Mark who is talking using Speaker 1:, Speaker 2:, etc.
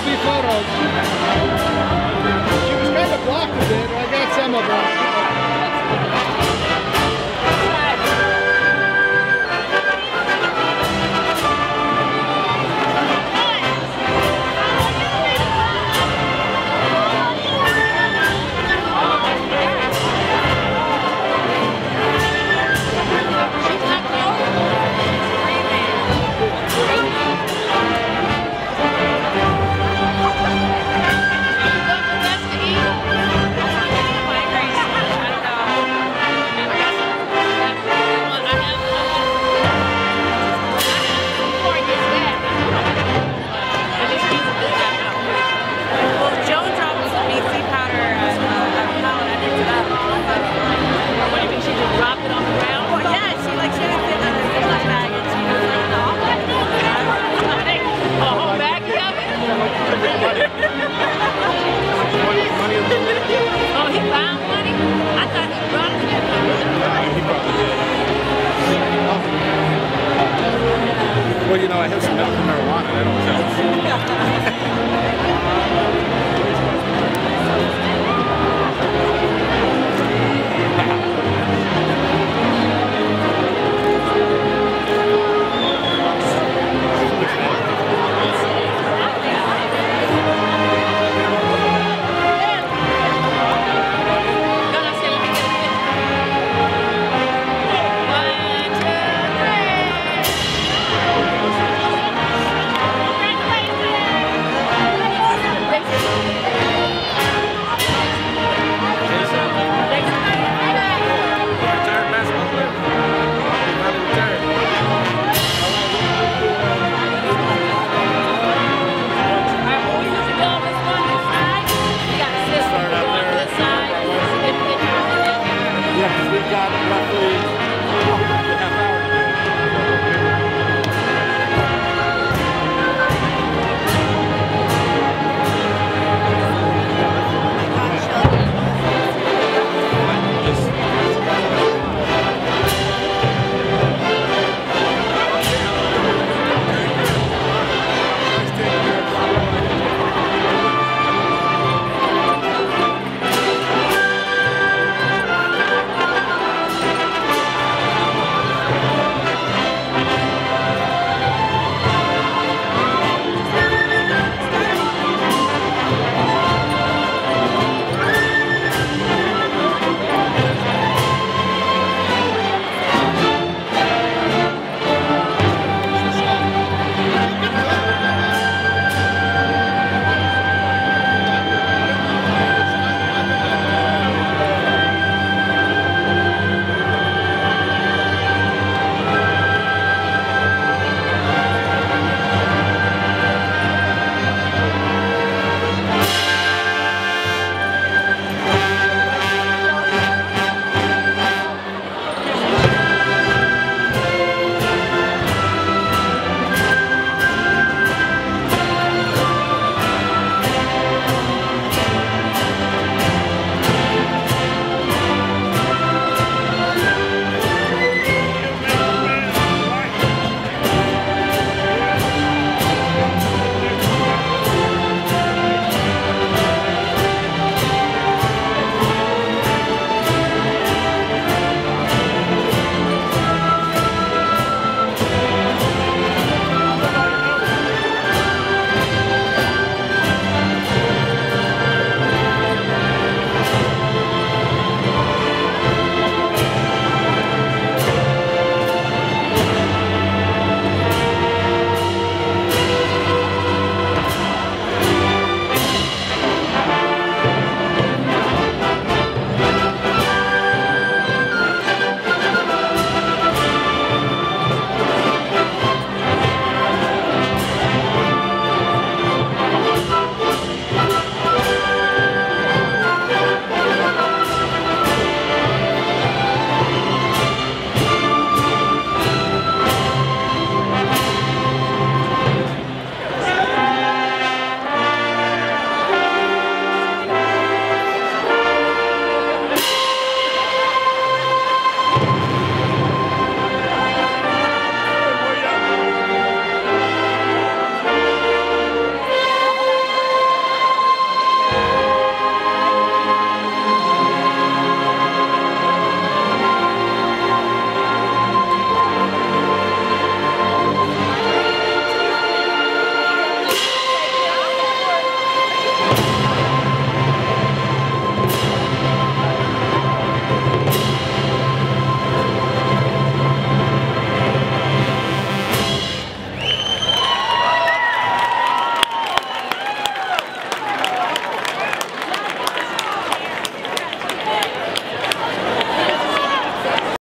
Speaker 1: there'll be photos. She was kind of blocked a bit. I got some of them.